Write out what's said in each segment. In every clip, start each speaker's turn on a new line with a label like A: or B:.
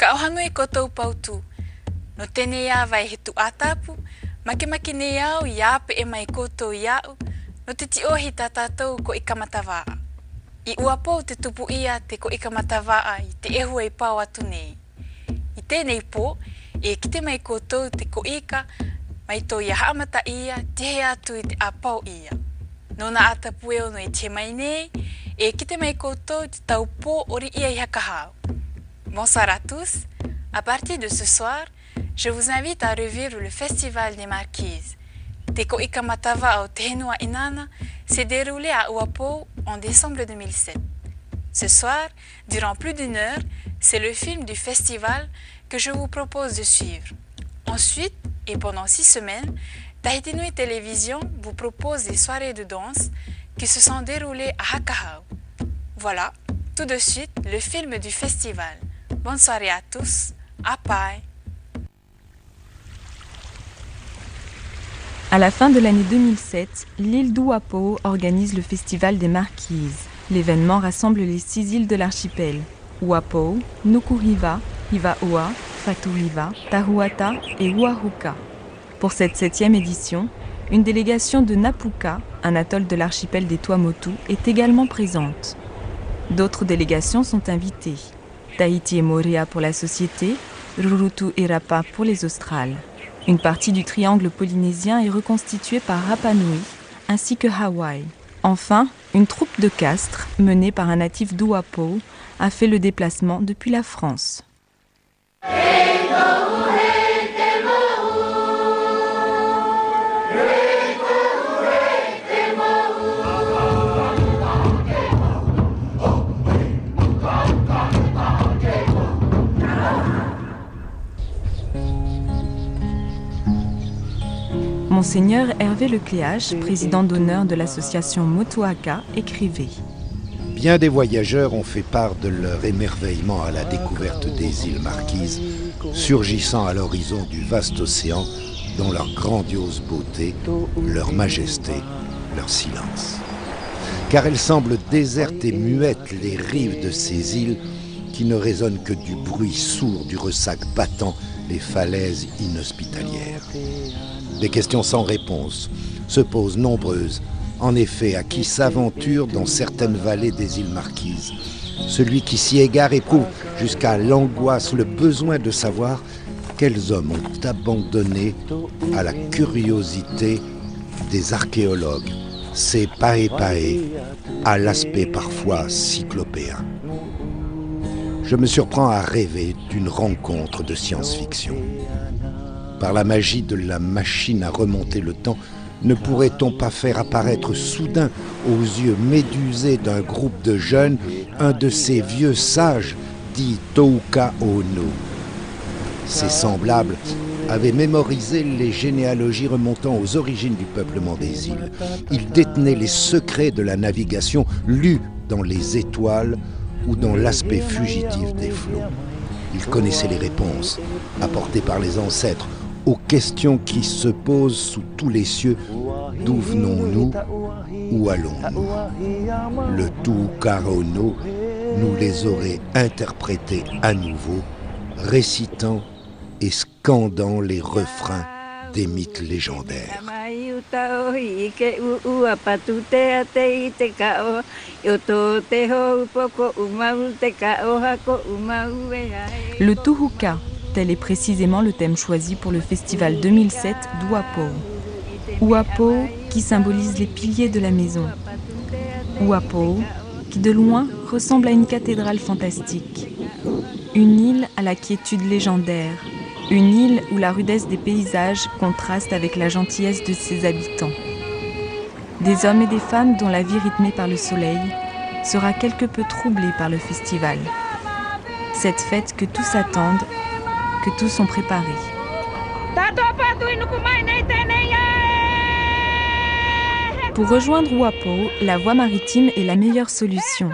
A: Ka ohanu e kotou pautu. No tēnei a vai he tu atapu, makemake nei au i ape e mai kotou i au, no te ti ohi tā tātou ko i kamatawaa. I uapou te tupu ia te ko i kamatawaa i te ehua i pau atu nei. I tēnei pō, e kite mai kotou te ko ika, mai tō ia haamata ia, te he atu i te apau ia. Nona atapu eo no i te mai nei, e kite mai koutou te tau pō ori ia i hakahau. Bonsoir à tous. À partir de ce soir, je vous invite à revivre le Festival des Marquises. Teko Ikamatava au Tehenua Inana s'est déroulé à Uapo en décembre 2007. Ce soir, durant plus d'une heure, c'est le film du festival que je vous propose de suivre. Ensuite, et pendant six semaines, Tahiti Nui Télévision vous propose des soirées de danse qui se sont déroulées à Hakahau. Voilà, tout de suite, le film du festival. Bonne à tous. Apai.
B: À la fin de l'année 2007, l'île d'Uapo organise le Festival des Marquises. L'événement rassemble les six îles de l'archipel Uapo, Nukuhiva, Hivaoa, Fatuhiva, Tahuata et Uahuka. Pour cette septième édition, une délégation de Napuka, un atoll de l'archipel des Tuamotu, est également présente. D'autres délégations sont invitées. Tahiti et Moria pour la société, Rurutu et Rapa pour les Australes. Une partie du triangle polynésien est reconstituée par Rapa Nui, ainsi que Hawaï. Enfin, une troupe de castres, menée par un natif d'Uapo, a fait le déplacement depuis la France. Monseigneur Hervé Lecléache, président d'honneur de l'association Motuaka, écrivait
C: Bien des voyageurs ont fait part de leur émerveillement à la découverte des îles Marquises, surgissant à l'horizon du vaste océan dans leur grandiose beauté, leur majesté, leur silence. Car elles semblent désertes et muettes les rives de ces îles qui ne résonnent que du bruit sourd du ressac battant les falaises inhospitalières. Des questions sans réponse se posent nombreuses. En effet, à qui s'aventure dans certaines vallées des îles Marquises? Celui qui s'y égare éprouve jusqu'à l'angoisse le besoin de savoir quels hommes ont abandonné à la curiosité des archéologues ces paé-paé à l'aspect parfois cyclopéen. Je me surprends à rêver d'une rencontre de science-fiction. Par la magie de la machine à remonter le temps, ne pourrait-on pas faire apparaître soudain aux yeux médusés d'un groupe de jeunes un de ces vieux sages dits Touka Ono Ces semblables avaient mémorisé les généalogies remontant aux origines du peuplement des îles. Ils détenaient les secrets de la navigation lus dans les étoiles ou dans l'aspect fugitif des flots. Ils connaissaient les réponses apportées par les ancêtres aux questions qui se posent sous tous les cieux. D'où venons-nous Où allons-nous? Le Toukarono nous les aurait interprétés à nouveau, récitant et scandant les refrains des mythes légendaires.
B: Le Tuhuka, tel est précisément le thème choisi pour le festival 2007 d'Uapo. Uapo qui symbolise les piliers de la maison. Uapo qui de loin ressemble à une cathédrale fantastique. Une île à la quiétude légendaire. Une île où la rudesse des paysages contraste avec la gentillesse de ses habitants. Des hommes et des femmes dont la vie rythmée par le soleil sera quelque peu troublée par le festival. Cette fête que tous attendent, que tous sont préparés. Pour rejoindre Wapo, la voie maritime est la meilleure solution.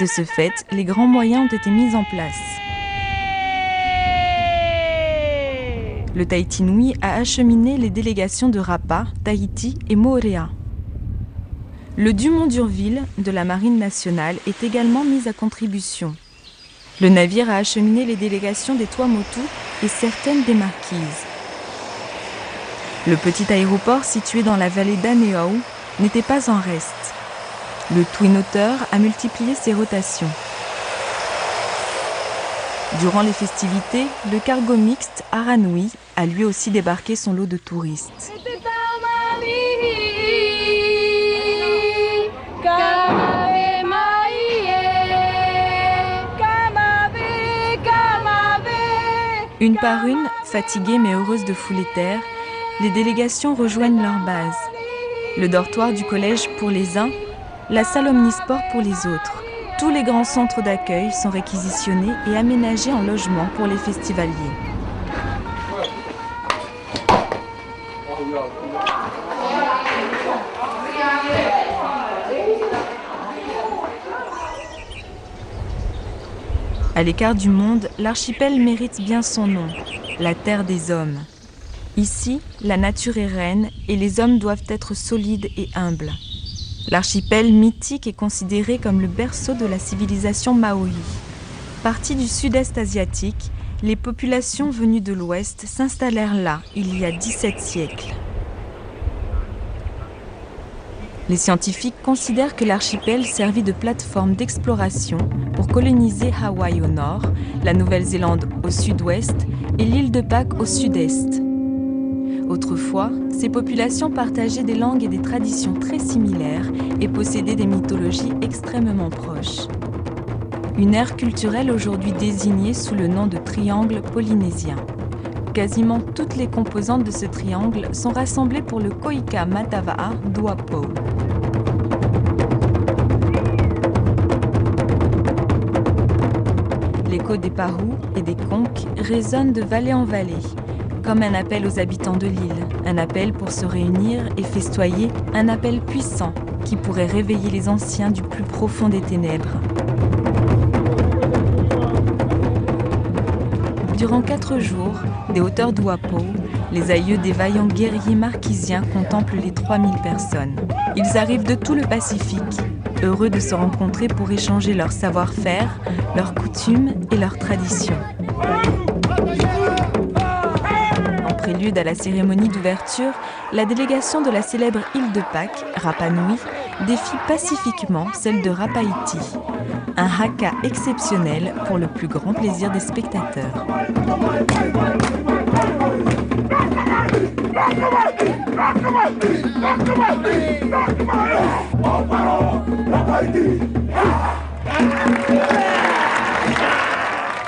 B: De ce fait, les grands moyens ont été mis en place. Le Tahiti Nui a acheminé les délégations de Rapa, Tahiti et Moorea. Le Dumont d'Urville de la Marine nationale est également mis à contribution. Le navire a acheminé les délégations des Tuamotu et certaines des marquises. Le petit aéroport situé dans la vallée d'Aneau n'était pas en reste. Le Twin Otter a multiplié ses rotations. Durant les festivités, le cargo mixte Aranui a lui aussi débarqué son lot de touristes. Une par une, fatiguées mais heureuses de fouler terre, les délégations rejoignent leur base. Le dortoir du collège pour les uns, la salle omnisport pour les autres. Tous les grands centres d'accueil sont réquisitionnés et aménagés en logement pour les festivaliers. À l'écart du monde, l'archipel mérite bien son nom, la terre des hommes. Ici, la nature est reine et les hommes doivent être solides et humbles. L'archipel mythique est considéré comme le berceau de la civilisation maori. Partie du sud-est asiatique, les populations venues de l'ouest s'installèrent là il y a 17 siècles. Les scientifiques considèrent que l'archipel servit de plateforme d'exploration pour coloniser Hawaï au nord, la Nouvelle-Zélande au sud-ouest et l'île de Pâques au sud-est. Autrefois, ces populations partageaient des langues et des traditions très similaires et possédaient des mythologies extrêmement proches. Une ère culturelle aujourd'hui désignée sous le nom de triangle polynésien. Quasiment toutes les composantes de ce triangle sont rassemblées pour le Koika Matava'a d'Uapo. L'écho des parous et des conques résonne de vallée en vallée, comme un appel aux habitants de l'île, un appel pour se réunir et festoyer, un appel puissant qui pourrait réveiller les anciens du plus profond des ténèbres. Durant quatre jours, des hauteurs d'Ouapo, les aïeux des vaillants guerriers marquisiens contemplent les 3000 personnes. Ils arrivent de tout le Pacifique, heureux de se rencontrer pour échanger leur savoir-faire, leurs coutumes et leurs traditions. prélude à la cérémonie d'ouverture, la délégation de la célèbre île de Pâques, Rapa Nui, défie pacifiquement celle de Rapaïti. Un haka exceptionnel pour le plus grand plaisir des spectateurs.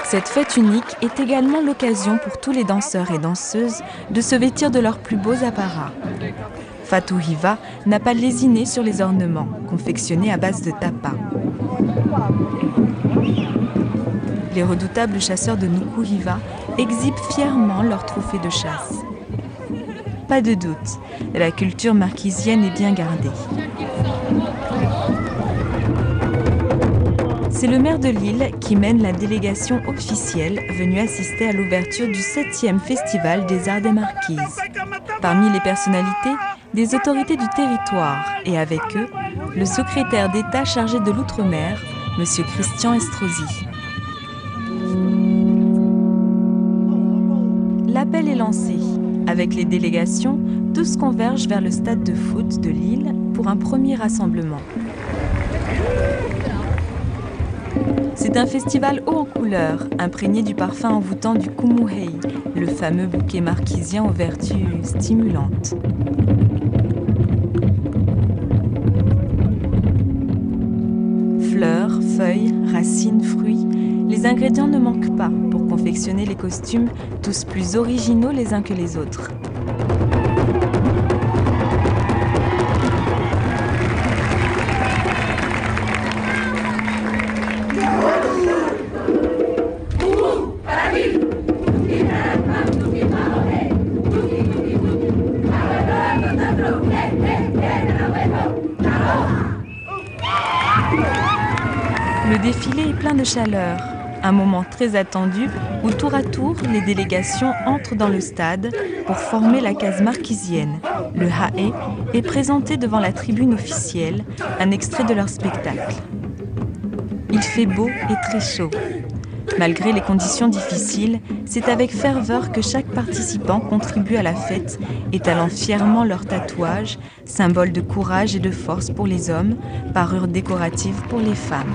B: Cette fête unique est également l'occasion pour tous les danseurs et danseuses de se vêtir de leurs plus beaux apparats. Fatou Hiva n'a pas lésiné sur les ornements, confectionnés à base de tapa. Les redoutables chasseurs de Nukuhiva exhibent fièrement leurs trophées de chasse. Pas de doute, la culture marquisienne est bien gardée. C'est le maire de Lille qui mène la délégation officielle venue assister à l'ouverture du 7e Festival des Arts des Marquises. Parmi les personnalités, des autorités du territoire et avec eux, le secrétaire d'État chargé de l'Outre-mer, M. Christian Estrosi. L'appel est lancé. Avec les délégations, tous convergent vers le stade de foot de Lille pour un premier rassemblement. C'est un festival haut en couleurs, imprégné du parfum envoûtant du kumuhei, le fameux bouquet marquisien aux vertus stimulantes. Ingrédients ne manquent pas pour confectionner les costumes, tous plus originaux les uns que les autres. Le défilé est plein de chaleur, un moment très attendu où tour à tour les délégations entrent dans le stade pour former la case marquisienne. Le Hae est présenté devant la tribune officielle, un extrait de leur spectacle. Il fait beau et très chaud. Malgré les conditions difficiles, c'est avec ferveur que chaque participant contribue à la fête, étalant fièrement leur tatouage, symbole de courage et de force pour les hommes, parure décorative pour les femmes.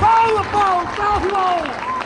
B: Bola, Bola, salve, Bola!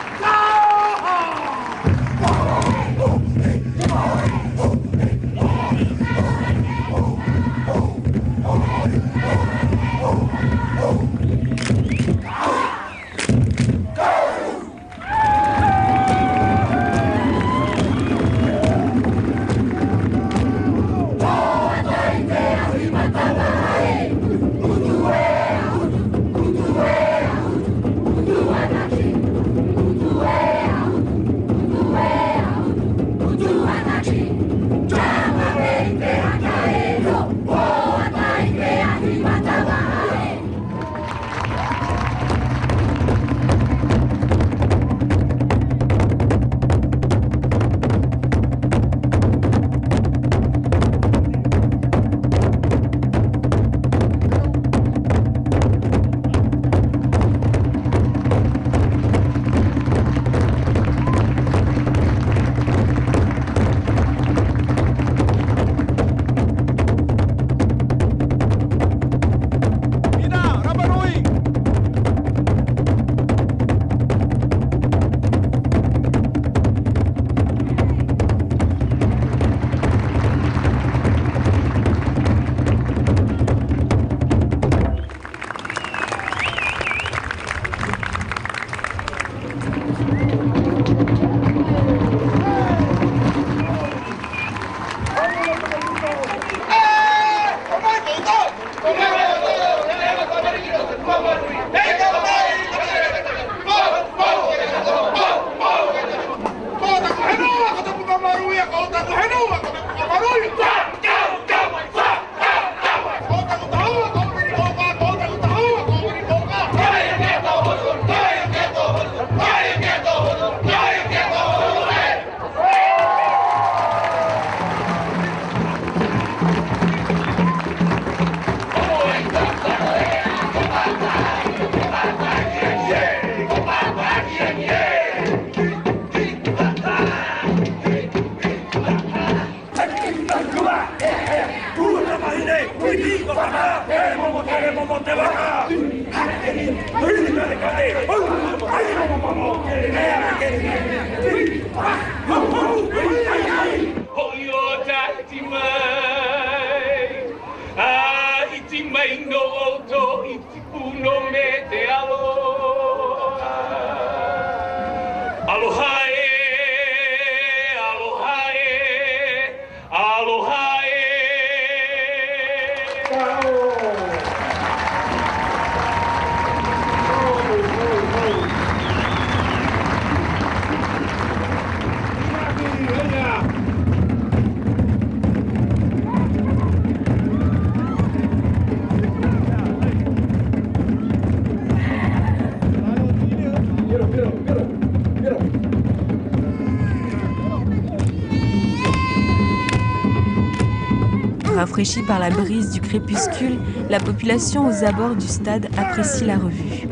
B: Rafraîchie par la brise du crépuscule, la population aux abords du stade apprécie la revue.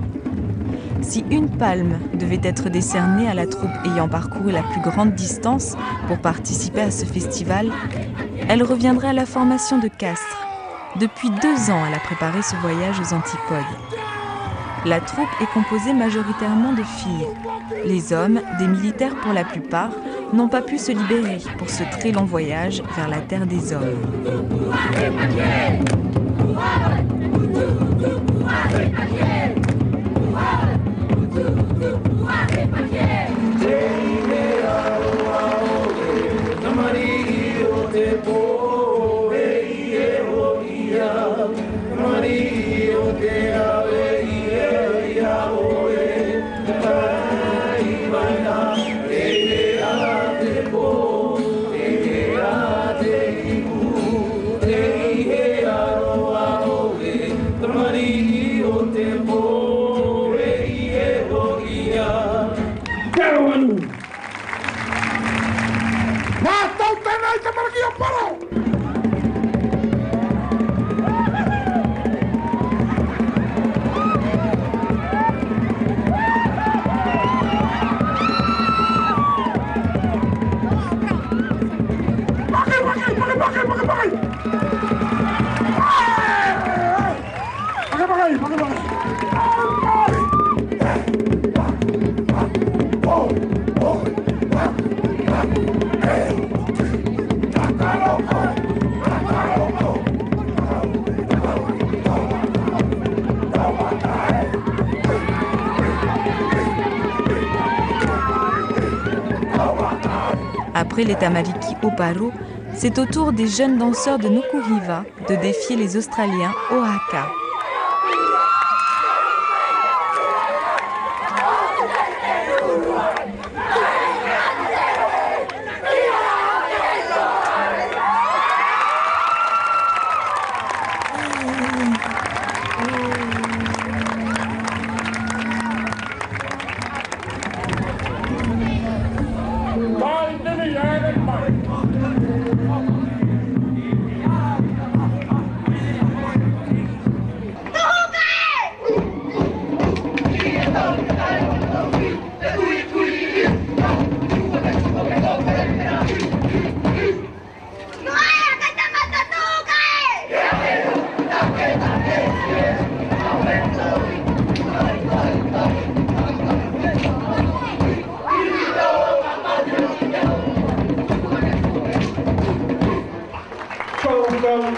B: Si une palme devait être décernée à la troupe ayant parcouru la plus grande distance pour participer à ce festival, elle reviendrait à la formation de Castres. Depuis deux ans, elle a préparé ce voyage aux antipodes. La troupe est composée majoritairement de filles. Les hommes, des militaires pour la plupart, n'ont pas pu se libérer pour ce très long voyage vers la terre des hommes. Après les Tamariki Oparo, c'est au tour des jeunes danseurs de Nukuriva de défier les Australiens Oaxaca.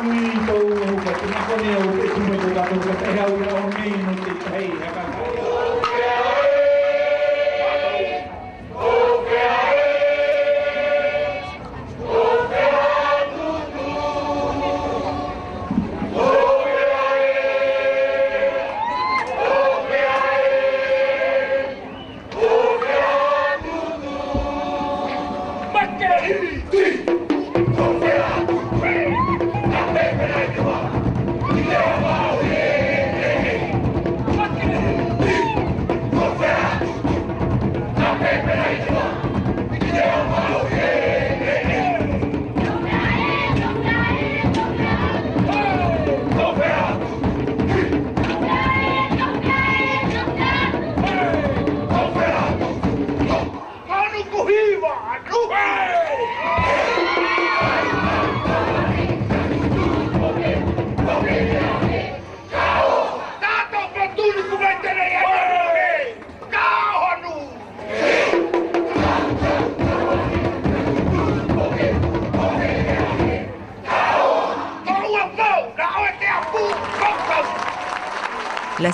B: comunito,
D: que tenía con él, que es un buen jugador, que es un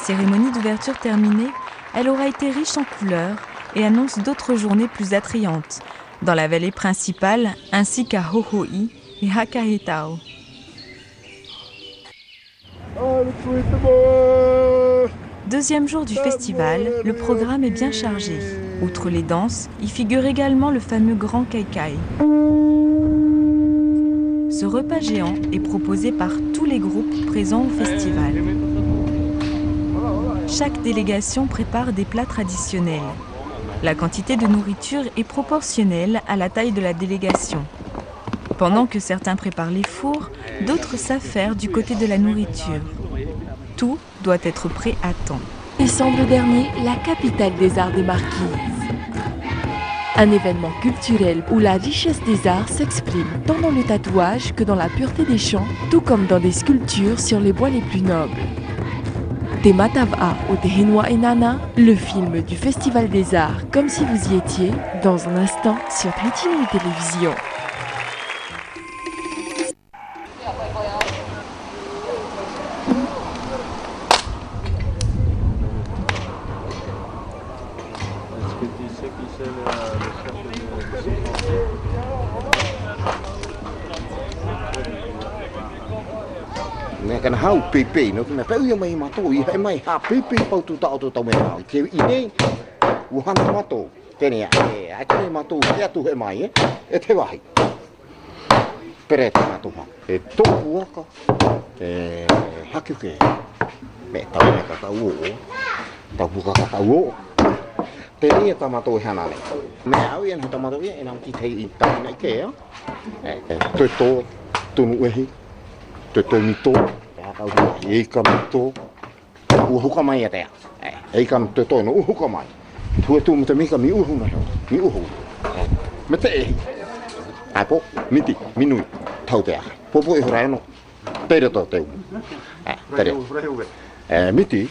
B: cérémonie d'ouverture terminée, elle aura été riche en couleurs et annonce d'autres journées plus attrayantes dans la vallée principale ainsi qu'à Hohoi et Hakahetao. Deuxième jour du festival, le programme est bien chargé. Outre les danses, y figure également le fameux Grand Kaikai. Ce repas géant est proposé par tous les groupes présents au festival. Chaque délégation prépare des plats traditionnels. La quantité de nourriture est proportionnelle à la taille de la délégation. Pendant que certains préparent les fours, d'autres s'affairent du côté de la nourriture. Tout doit être prêt à temps.
E: Décembre dernier, la capitale des arts des Marquises. Un événement culturel où la richesse des arts s'exprime tant dans le tatouage que dans la pureté des chants, tout comme dans des sculptures sur les bois les plus nobles. Te Matava ou Te Henua Enana, le film du Festival des Arts comme si vous y étiez, dans un instant sur Tritini Télévision.
F: Hau pepe no me pe ia mai mato i he mai ha pepe pau tu tau tu tau me hau. Ke i nei u han mato. Tene e a ke mato e tu he mai e e te vai pere te mato ha e to uaka e haku ke me tau me ka tau o. Tau buka ka tau o. Te ria tamato i hana nei. Me au ian hata mato ia, ina ki te i tai nei ke, ya. to tō, tonu ehi, te tau ni tō, mi mi uhu. Me miti, minui. Popo miti.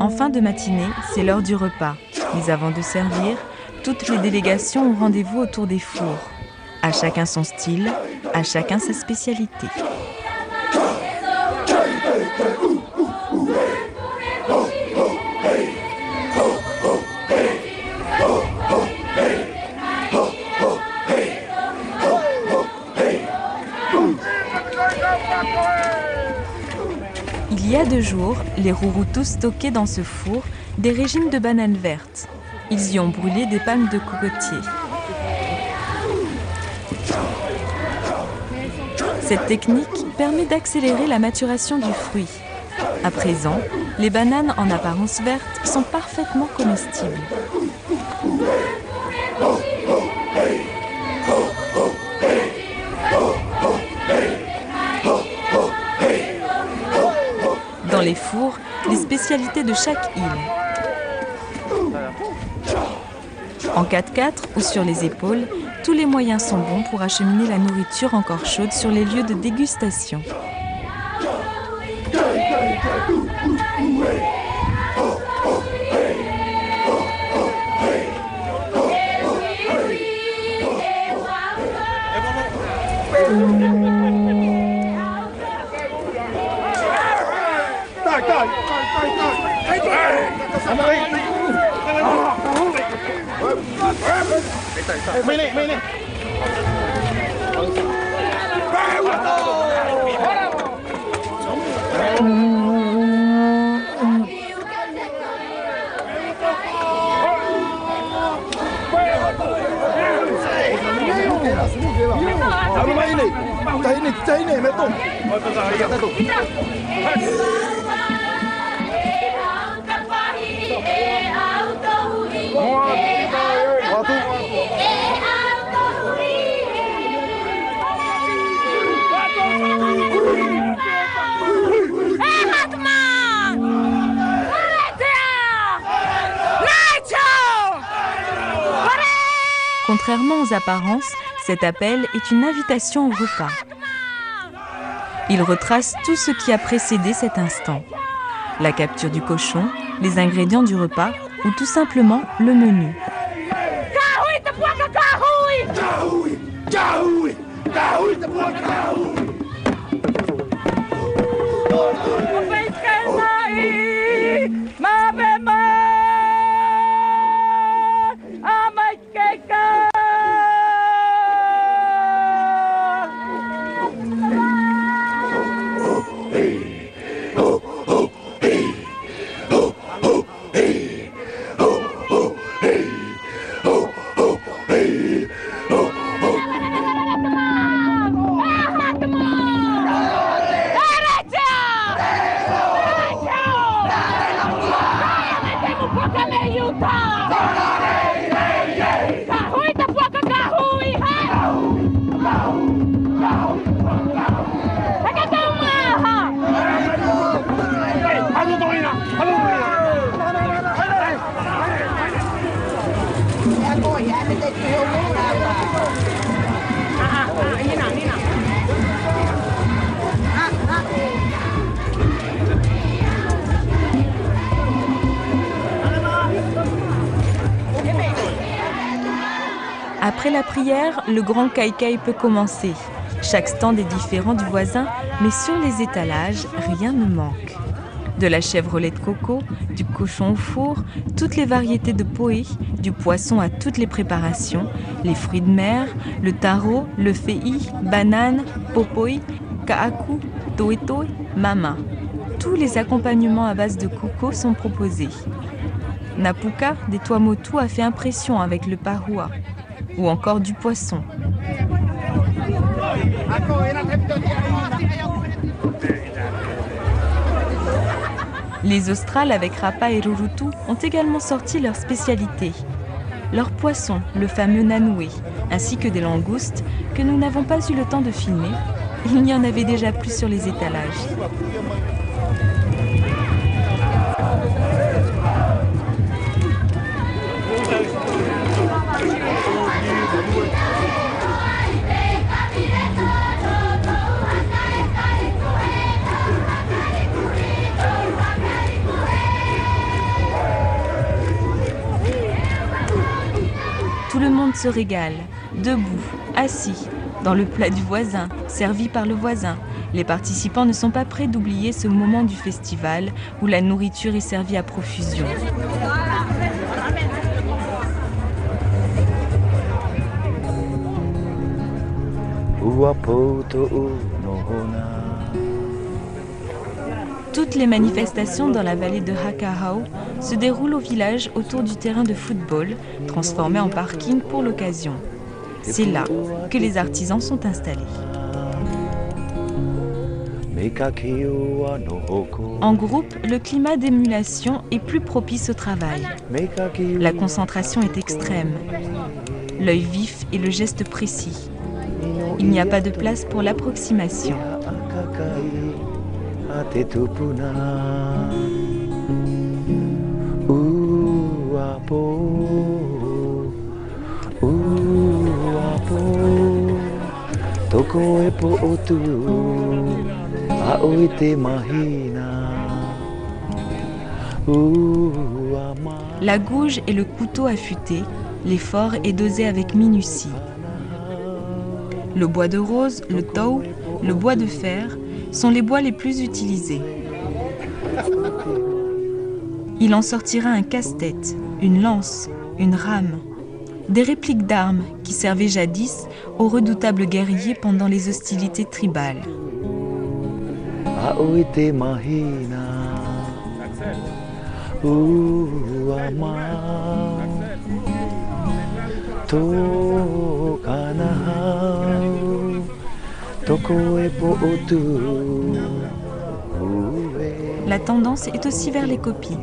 B: En fin de matinée, c'est l'heure du repas. Mais avant de servir, toutes les délégations ont rendez-vous autour des fours. À chacun son style, à chacun sa spécialité. Il y a deux jours, les Rouroutous stockaient dans ce four des régimes de bananes vertes. Ils y ont brûlé des palmes de cocotier. Cette technique permet d'accélérer la maturation du fruit. À présent, les bananes en apparence verte sont parfaitement comestibles. Dans les fours, les spécialités de chaque île. En 4x4 ou sur les épaules, tous les moyens sont bons pour acheminer la nourriture encore chaude sur les lieux de dégustation. 美丽美丽快点快点 Contrairement aux apparences, cet appel est une invitation au repas. Il retrace tout ce qui a précédé cet instant. La capture du cochon, les ingrédients du repas ou tout simplement le menu. Le grand caïcaï peut commencer. Chaque stand est différent du voisin, mais sur les étalages, rien ne manque. De la chèvre de coco, du cochon au four, toutes les variétés de poé, du poisson à toutes les préparations, les fruits de mer, le taro, le fei, banane, popoi, kaaku, toetoi, mama. Tous les accompagnements à base de coco sont proposés. Napuka des Tuamotu a fait impression avec le parua ou encore du poisson. Les Australes avec Rapa et Rurutu ont également sorti leur spécialité. Leurs poissons, le fameux nanoué, ainsi que des langoustes que nous n'avons pas eu le temps de filmer. Il n'y en avait déjà plus sur les étalages. Se régale, debout, assis, dans le plat du voisin, servi par le voisin. Les participants ne sont pas prêts d'oublier ce moment du festival où la nourriture est servie à profusion. Toutes les manifestations dans la vallée de Hakahao se déroulent au village autour du terrain de football, transformé en parking pour l'occasion. C'est là que les artisans sont installés. En groupe, le climat d'émulation est plus propice au travail. La concentration est extrême. L'œil vif et le geste précis. Il n'y a pas de place pour l'approximation. La gouge et le couteau affûté, l'effort est dosé avec minutie. Le bois de rose, le tau, le bois de fer sont les bois les plus utilisés. Il en sortira un casse-tête, une lance, une rame, des répliques d'armes qui servaient jadis aux redoutables guerriers pendant les hostilités tribales. La tendance est aussi vers les copies.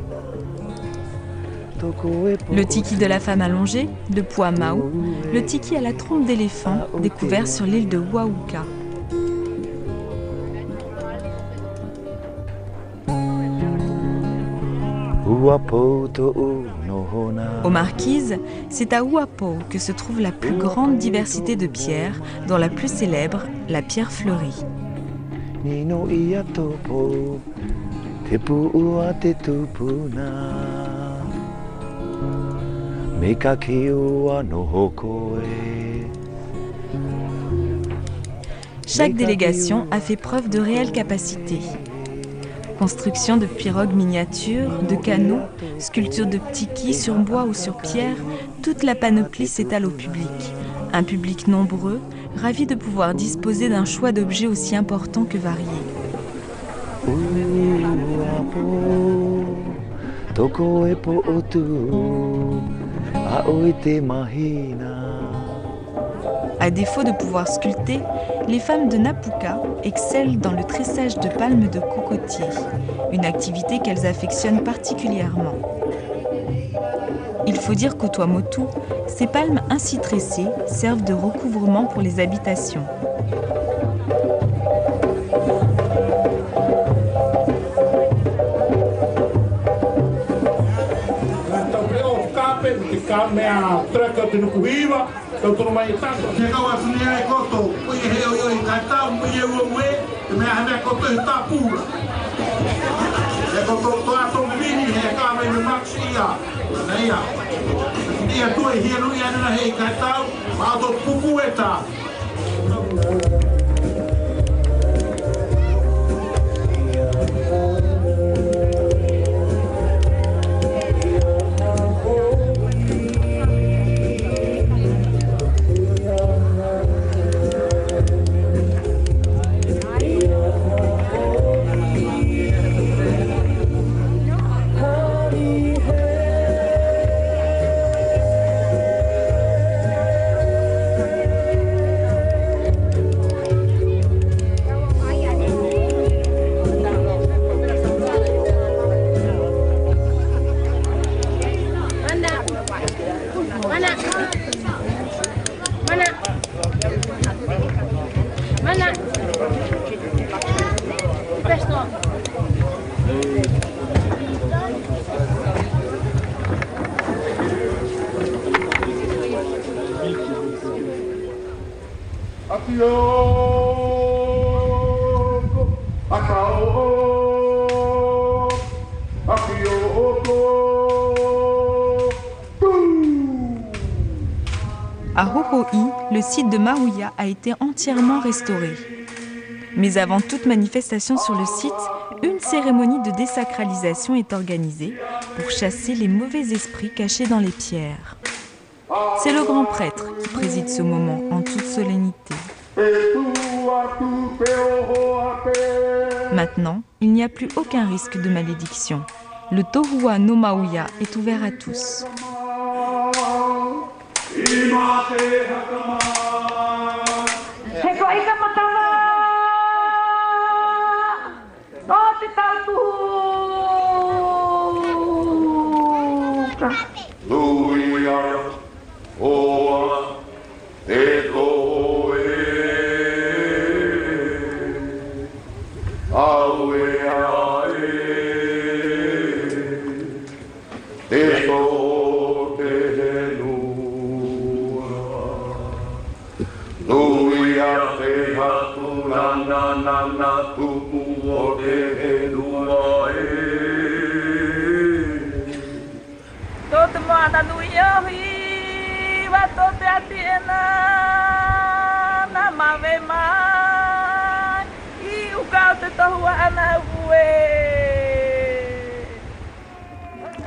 B: Le tiki de la femme allongée, de poids Mao, le tiki à la trompe d'éléphant, découvert sur l'île de Wauka. Aux Marquises, c'est à Uapo que se trouve la plus grande diversité de pierres, dont la plus célèbre, la pierre fleurie. Chaque délégation a fait preuve de réelle capacité. Construction de pirogues miniatures, de canaux, sculpture de petits quais sur bois ou sur pierre, toute la panoplie s'étale au public. Un public nombreux, ravi de pouvoir disposer d'un choix d'objets aussi important que varié. À défaut de pouvoir sculpter, les femmes de Napuka excellent dans le tressage de palmes de cocotier, une activité qu'elles affectionnent particulièrement. Il faut dire qu'au Tuamotu, ces palmes ainsi tressées servent de recouvrement pour les habitations.
D: mea treka te nuku hiwa, tau tono mai e tato. Te kawa suni ai koto, pui e heo iohi kai tau, pui e ua mue, e mea hanea koto he tāpura. E koto toa tonu mini he a kāwe me maksu ia, na ia. Ni e tue hienu i anuna hei kai tau, maa tō pupu e tā.
G: Thank you. Site de Maouya a été entièrement restauré. Mais avant toute manifestation sur le site, une cérémonie de désacralisation est organisée pour chasser les mauvais esprits cachés dans les pierres. C'est le grand prêtre qui préside ce moment en toute solennité. Maintenant, il n'y a plus aucun risque de malédiction. Le Tohua no Maouya est ouvert à tous. He ko aika matawa. Oh, te tautu.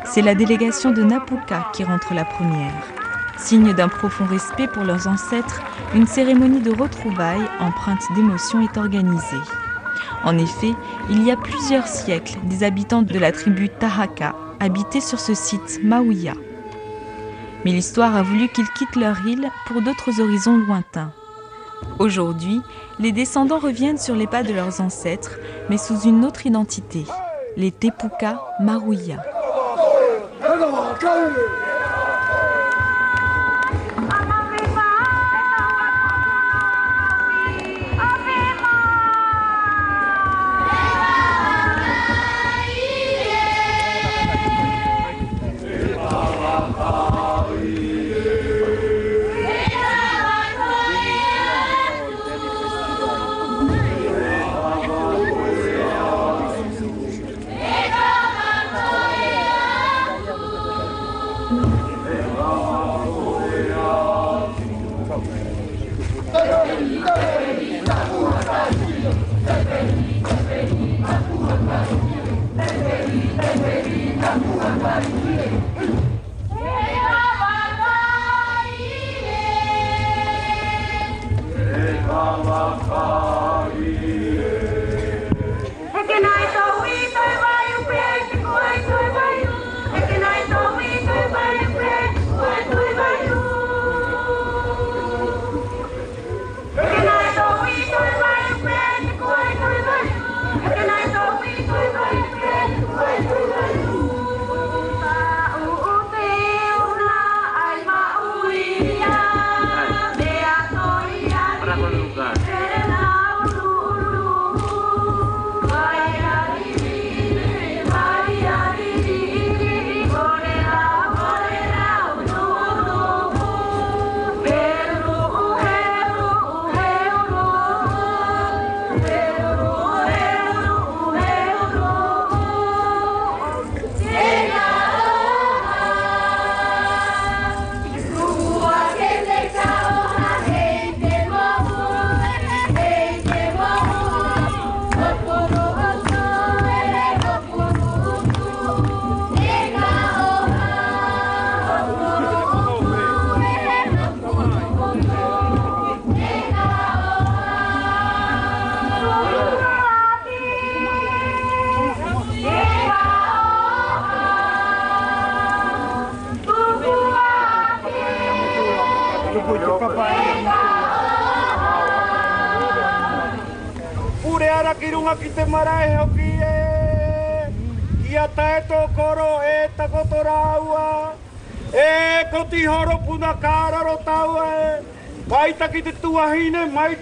G: C'est la délégation de Napuka qui rentre la première. Signe d'un profond respect pour leurs ancêtres, une cérémonie de retrouvailles empreinte d'émotion est organisée. En effet, il y a plusieurs siècles, des habitants de la tribu Tahaka habitaient sur ce site Maouya. Mais l'histoire a voulu qu'ils quittent leur île pour d'autres horizons lointains. Aujourd'hui, les descendants reviennent sur les pas de leurs ancêtres, mais sous une autre identité, les Tepuka Marouya.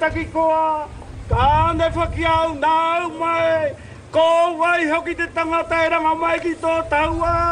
H: Taki koa Ka ane whakiau nāu mai Ko wai hoki te tangata e ranga mai ki tō taua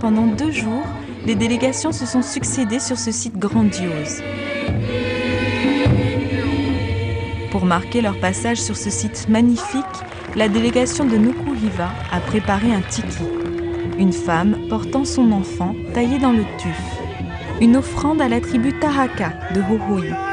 B: Pendant deux jours, les délégations se sont succédées sur ce site grandiose. Pour marquer leur passage sur ce site magnifique, la délégation de Nukuhiva a préparé un tiki, une femme portant son enfant taillé dans le tuf, une offrande à la tribu Tahaka de Hohui.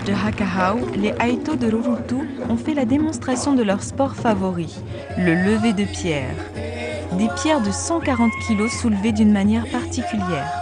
I: De Hakahau, les Aito de Rurutu ont fait la démonstration de leur sport favori, le lever de pierre. Des pierres de 140 kg soulevées d'une manière particulière.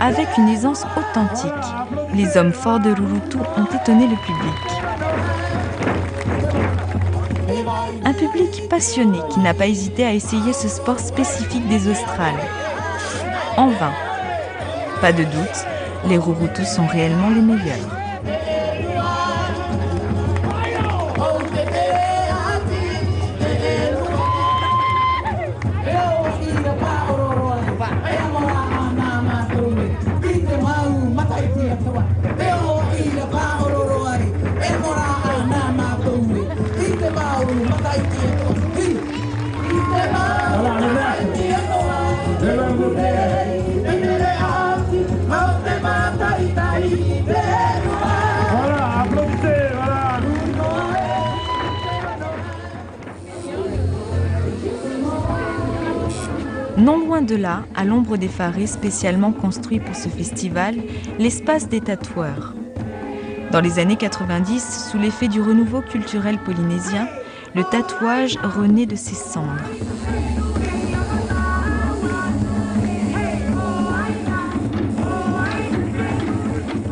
I: Avec une aisance authentique, les hommes forts de Rurutu ont étonné le public. Un public passionné qui n'a pas hésité à essayer ce sport spécifique des Australes. En vain. Pas de doute, les Rurutus sont réellement les meilleurs.
B: De
I: là, à l'ombre des pharés spécialement construits pour ce festival, l'espace des tatoueurs. Dans les années 90, sous l'effet du renouveau culturel polynésien, le tatouage renaît de ses cendres.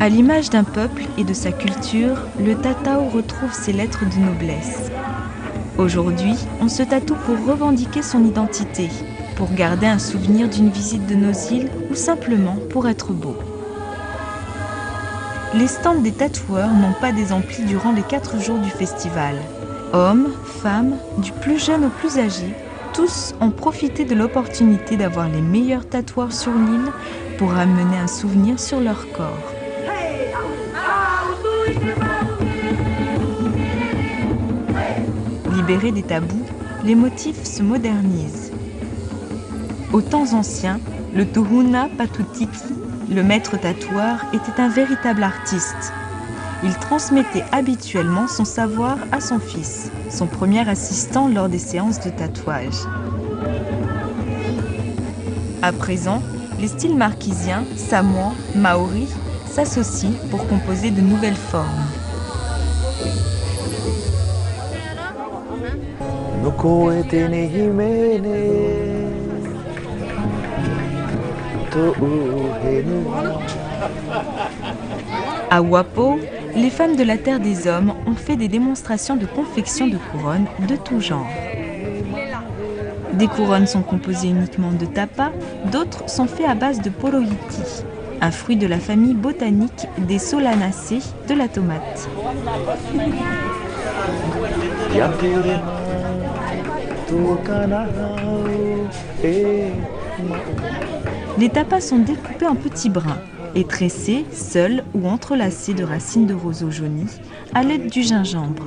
B: À l'image d'un peuple et de sa culture, le tatao retrouve ses lettres de noblesse. Aujourd'hui, on se tatoue pour revendiquer son identité, pour garder un souvenir d'une visite de nos îles ou simplement pour être beau. Les stands des tatoueurs n'ont pas des durant les quatre jours du festival. Hommes, femmes, du plus jeune au plus âgé, tous ont profité de l'opportunité d'avoir les meilleurs tatoueurs sur l'île pour amener un souvenir sur leur corps. Libérés des tabous, les motifs se modernisent. Aux temps anciens, le Tuhuna Patutiki, le maître tatoueur, était un véritable artiste. Il transmettait habituellement son savoir à son fils, son premier assistant lors des séances de tatouage. À présent, les styles marquisiens, samoan, maori s'associent pour composer de nouvelles formes. À Wapo, les femmes de la Terre des Hommes ont fait des démonstrations de confection de couronnes de tout genre. Des couronnes sont composées uniquement de tapa, d'autres sont faites à base de poroiti, un fruit de la famille botanique des solanacées de la tomate. Les tapas sont découpés en petits brins et tressés, seuls ou entrelacés de racines de roseau jauni à l'aide du gingembre.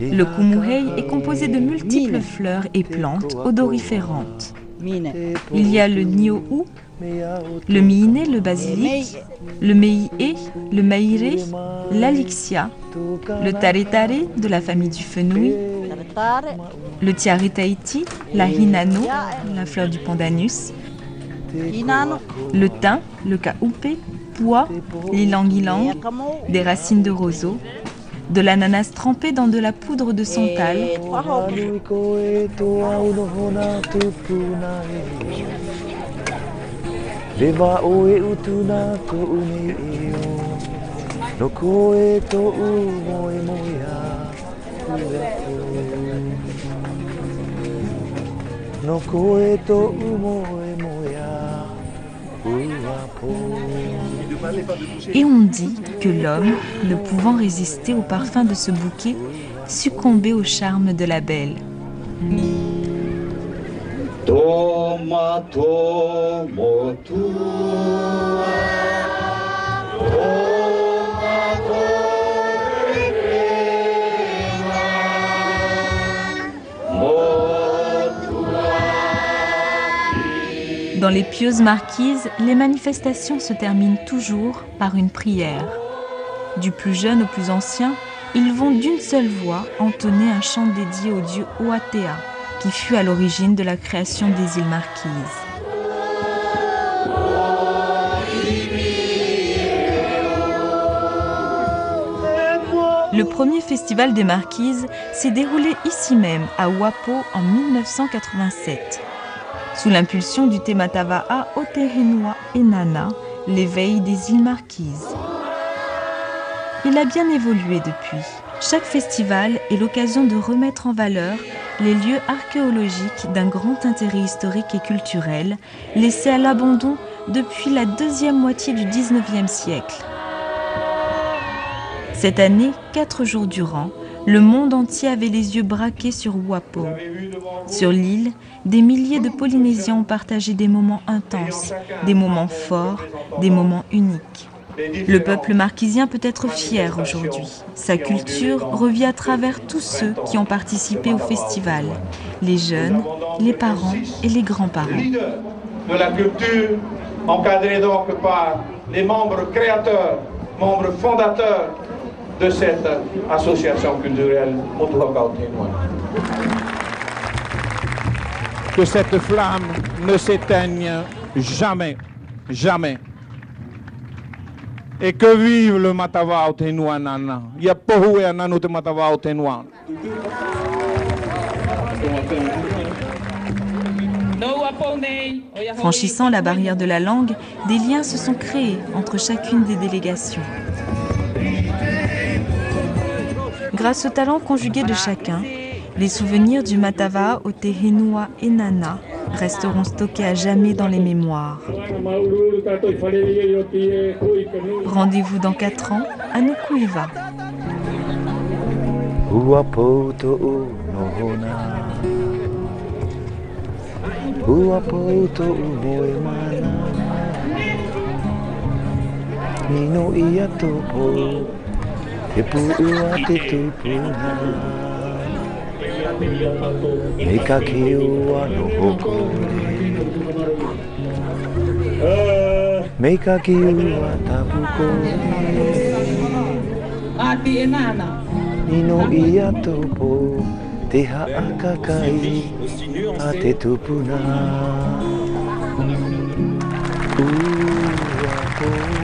B: Le kumuhei est composé de multiples fleurs et plantes odoriférantes. Il y a le niou, le miine, le basilic, le meié, le maïré, l'alixia, le taretare de la famille du fenouil, le tiaritaiti, la hinano, la fleur du pandanus, le thym, le kaupé, pois, l'ilang-ilang, des racines de roseau, de l'ananas trempé dans de la poudre de santal, Et on dit que l'homme, ne pouvant résister au parfum de ce bouquet, succombait au charme de la belle. Dans les pieuses marquises, les manifestations se terminent toujours par une prière. Du plus jeune au plus ancien, ils vont d'une seule voix entonner un chant dédié au dieu Oatea, qui fut à l'origine de la création des îles Marquises. Le premier festival des Marquises s'est déroulé ici même, à Wapo, en 1987 sous l'impulsion du Tematava'a Otehenua Nana, l'éveil des îles Marquises. Il a bien évolué depuis. Chaque festival est l'occasion de remettre en valeur les lieux archéologiques d'un grand intérêt historique et culturel, laissés à l'abandon depuis la deuxième moitié du XIXe siècle. Cette année, quatre jours durant, Le monde entier avait les yeux braqués sur Wapo. Sur l'île, des milliers de Polynésiens ont partagé des moments intenses, des moments forts, des moments uniques. Le peuple marquisien peut être fier aujourd'hui. Sa culture revit à travers tous ceux qui ont participé au festival, les jeunes, les parents et les grands-parents.
D: de la culture, encadré par les membres créateurs, membres fondateurs de cette association culturelle.
J: Que cette flamme ne s'éteigne jamais, jamais. Et que vive le Matava Aotenua Nana. Ya pohu e nanu te Matava Aotenua.
B: Franchissant la barrière de la langue, des liens se sont créés entre chacune des délégations. Grâce au talent conjugué de chacun, les souvenirs du Matava au Tehenua et Nana resteront stockés à jamais dans les mémoires. Rendez-vous dans 4 ans à Nukuiva.
K: e pu ua te tupuna He ka ki ua no hokore Me ka ki ua tapu kore
G: Ati e nana
K: Ino i a topo Te ha a kakai A te tupuna Ua